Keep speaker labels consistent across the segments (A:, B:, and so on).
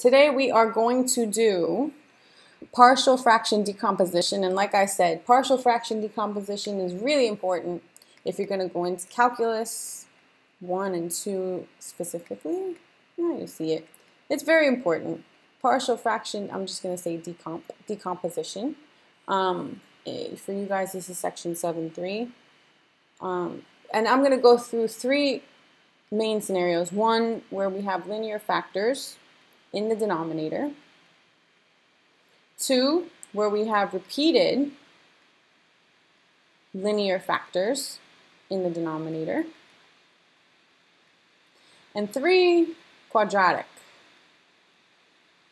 A: Today we are going to do partial fraction decomposition. And like I said, partial fraction decomposition is really important if you're going to go into calculus 1 and 2 specifically. Now you see it. It's very important. Partial fraction, I'm just going to say decomp decomposition. Um, eh, for you guys, this is section 7.3. Um, and I'm going to go through three main scenarios. One where we have linear factors in the denominator. Two, where we have repeated linear factors in the denominator. And three, quadratic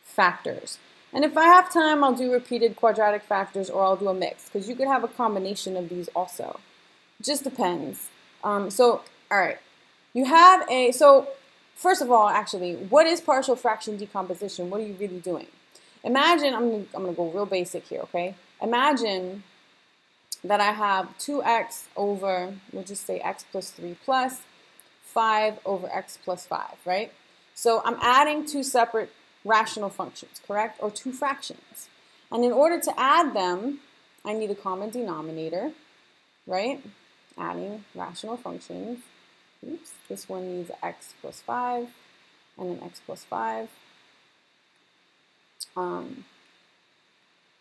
A: factors. And if I have time, I'll do repeated quadratic factors or I'll do a mix because you could have a combination of these also. Just depends. Um, so, all right, you have a, so First of all, actually, what is partial fraction decomposition? What are you really doing? Imagine, I'm gonna, I'm gonna go real basic here, okay? Imagine that I have 2x over, we'll just say x plus 3 plus 5 over x plus 5, right? So I'm adding two separate rational functions, correct? Or two fractions. And in order to add them, I need a common denominator, right? Adding rational functions. Oops, this one needs x plus 5 and an x plus 5. Um,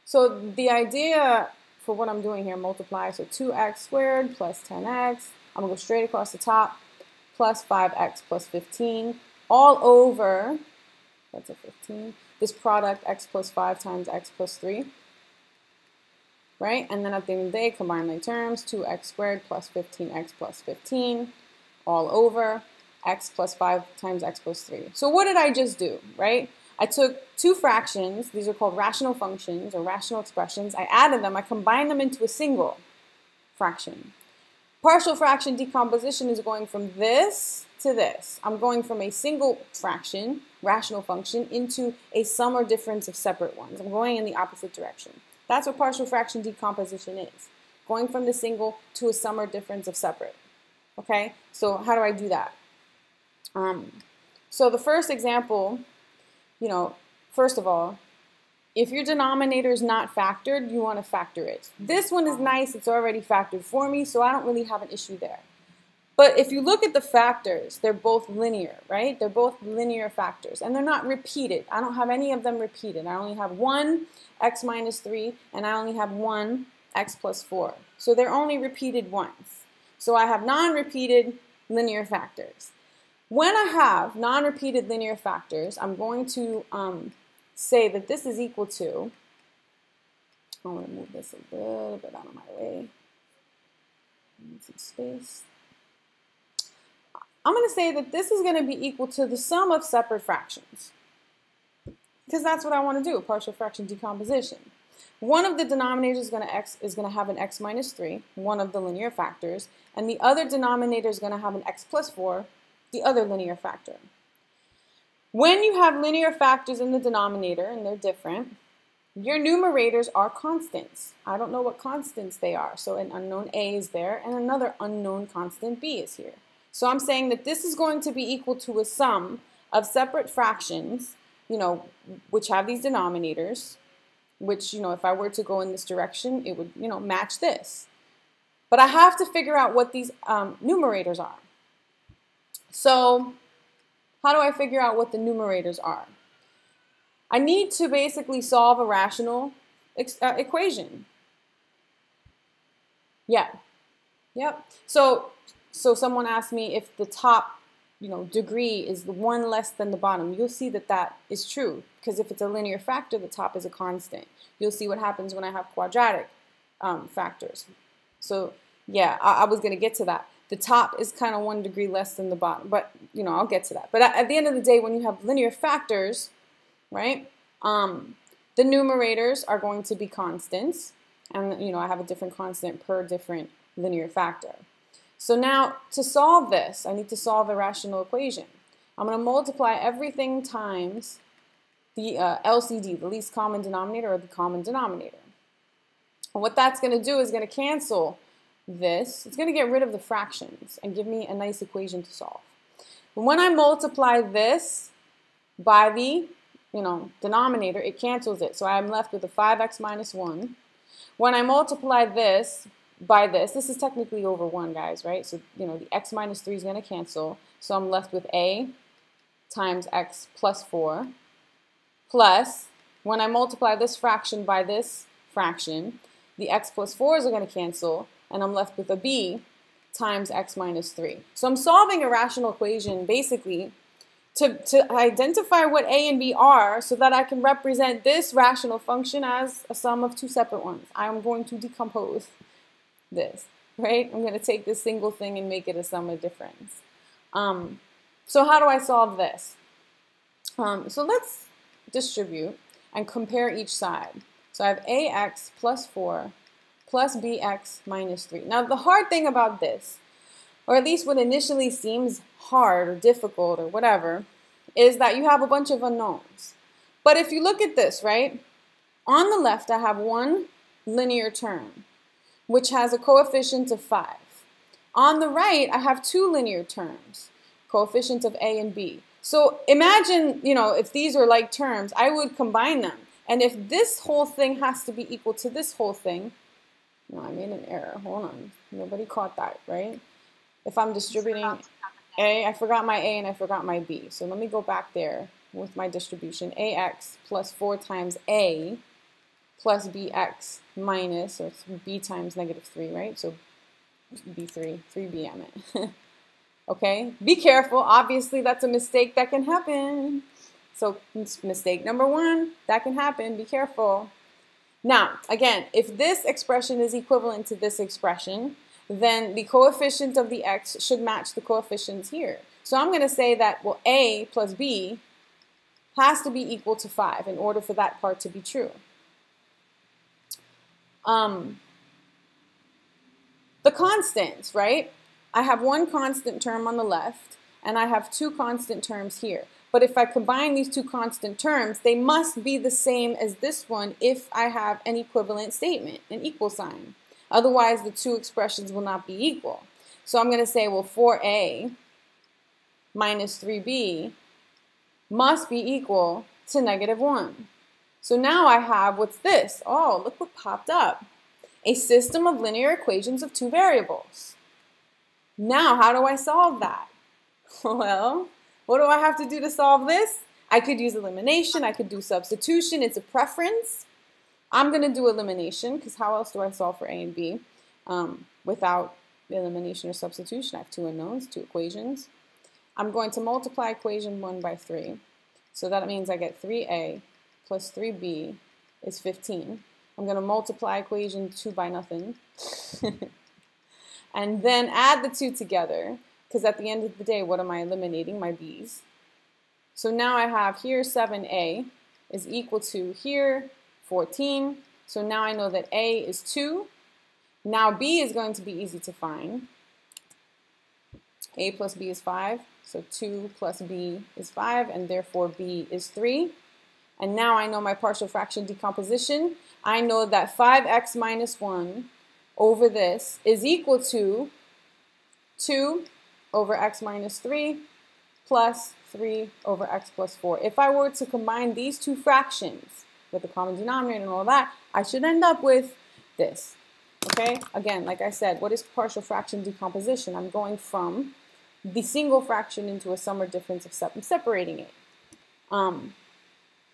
A: so the idea for what I'm doing here, multiply, so 2x squared plus 10x, I'm going to go straight across the top, plus 5x plus 15, all over, that's a 15, this product x plus 5 times x plus 3, right? And then at the end of the day, combine my terms, 2x squared plus 15x plus 15, all over x plus 5 times x plus 3. So what did I just do, right? I took two fractions, these are called rational functions or rational expressions, I added them, I combined them into a single fraction. Partial fraction decomposition is going from this to this. I'm going from a single fraction, rational function, into a sum or difference of separate ones. I'm going in the opposite direction. That's what partial fraction decomposition is. Going from the single to a sum or difference of separate. Okay, so how do I do that? Um, so the first example, you know, first of all, if your denominator is not factored, you want to factor it. This one is nice, it's already factored for me, so I don't really have an issue there. But if you look at the factors, they're both linear, right? They're both linear factors, and they're not repeated. I don't have any of them repeated. I only have one x minus 3, and I only have one x plus 4. So they're only repeated once. So I have non-repeated linear factors. When I have non-repeated linear factors, I'm going to um, say that this is equal to, I want to move this a little bit out of my way. Need some space. I'm going to say that this is going to be equal to the sum of separate fractions. Because that's what I want to do, partial fraction decomposition. One of the denominators is going to x is going to have an x minus 3, one of the linear factors, and the other denominator is going to have an x plus 4, the other linear factor. When you have linear factors in the denominator, and they're different, your numerators are constants. I don't know what constants they are, so an unknown a is there, and another unknown constant b is here. So I'm saying that this is going to be equal to a sum of separate fractions, you know, which have these denominators, which, you know, if I were to go in this direction, it would, you know, match this. But I have to figure out what these um, numerators are. So how do I figure out what the numerators are? I need to basically solve a rational uh, equation. Yeah. Yep. So so someone asked me if the top you know, degree is the one less than the bottom, you'll see that that is true. Because if it's a linear factor, the top is a constant. You'll see what happens when I have quadratic um, factors. So yeah, I, I was going to get to that. The top is kind of one degree less than the bottom, but you know, I'll get to that. But at, at the end of the day, when you have linear factors, right, um, the numerators are going to be constants. And you know, I have a different constant per different linear factor. So now to solve this, I need to solve a rational equation. I'm going to multiply everything times the uh, LCD, the least common denominator or the common denominator. And what that's going to do is going to cancel this. It's going to get rid of the fractions and give me a nice equation to solve. When I multiply this by the you know, denominator, it cancels it. So I'm left with a 5x minus 1. When I multiply this by this, this is technically over 1, guys, right? So, you know, the x minus 3 is going to cancel. So I'm left with a times x plus 4 plus, when I multiply this fraction by this fraction, the x plus 4s are going to cancel, and I'm left with a b times x minus 3. So I'm solving a rational equation basically to, to identify what a and b are so that I can represent this rational function as a sum of two separate ones. I'm going to decompose this, right? I'm going to take this single thing and make it a sum of difference. Um, so how do I solve this? Um, so let's distribute and compare each side. So I have ax plus 4 plus bx minus 3. Now the hard thing about this, or at least what initially seems hard or difficult or whatever, is that you have a bunch of unknowns. But if you look at this, right, on the left I have one linear term, which has a coefficient of 5. On the right, I have two linear terms, coefficients of a and b. So imagine, you know, if these are like terms, I would combine them. And if this whole thing has to be equal to this whole thing, no, I made an error. Hold on. Nobody caught that, right? If I'm distributing A, I forgot my A and I forgot my B. So let me go back there with my distribution. AX plus 4 times A plus BX minus, or B times negative 3, right? So B3, 3B I meant. okay? Be careful. Obviously, that's a mistake that can happen. So mistake number one, that can happen. Be careful. Now, again, if this expression is equivalent to this expression, then the coefficient of the x should match the coefficients here. So I'm going to say that, well, a plus b has to be equal to 5 in order for that part to be true. Um, the constants, right? I have one constant term on the left, and I have two constant terms here. But if I combine these two constant terms, they must be the same as this one if I have an equivalent statement, an equal sign. Otherwise, the two expressions will not be equal. So I'm going to say, well, 4a minus 3b must be equal to negative 1. So now I have, what's this? Oh, look what popped up. A system of linear equations of two variables. Now, how do I solve that? Well, what do I have to do to solve this? I could use elimination. I could do substitution. It's a preference. I'm going to do elimination because how else do I solve for A and B um, without elimination or substitution? I have two unknowns, two equations. I'm going to multiply equation 1 by 3. So that means I get 3A plus 3B is 15. I'm going to multiply equation 2 by nothing. and then add the two together. Because at the end of the day, what am I eliminating? My b's. So now I have here 7a is equal to here 14. So now I know that a is 2. Now b is going to be easy to find. a plus b is 5. So 2 plus b is 5, and therefore b is 3. And now I know my partial fraction decomposition. I know that 5x minus 1 over this is equal to 2 over x minus 3 plus 3 over x plus 4. If I were to combine these two fractions with the common denominator and all that, I should end up with this. Okay, again, like I said, what is partial fraction decomposition? I'm going from the single fraction into a sum or difference of se separating it. Um,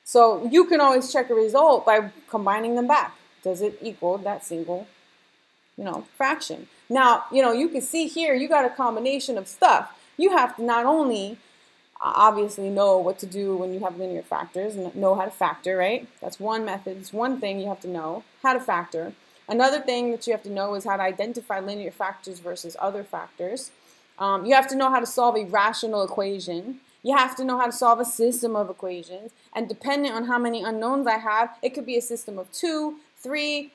A: so you can always check a result by combining them back. Does it equal that single you know, fraction. Now, you know, you can see here, you got a combination of stuff. You have to not only uh, obviously know what to do when you have linear factors and know how to factor, right? That's one method. It's one thing you have to know, how to factor. Another thing that you have to know is how to identify linear factors versus other factors. Um, you have to know how to solve a rational equation. You have to know how to solve a system of equations. And depending on how many unknowns I have, it could be a system of two, three,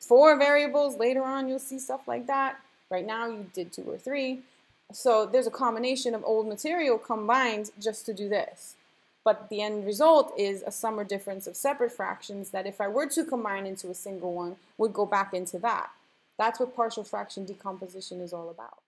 A: four variables. Later on, you'll see stuff like that. Right now, you did two or three. So there's a combination of old material combined just to do this. But the end result is a sum or difference of separate fractions that if I were to combine into a single one, would go back into that. That's what partial fraction decomposition is all about.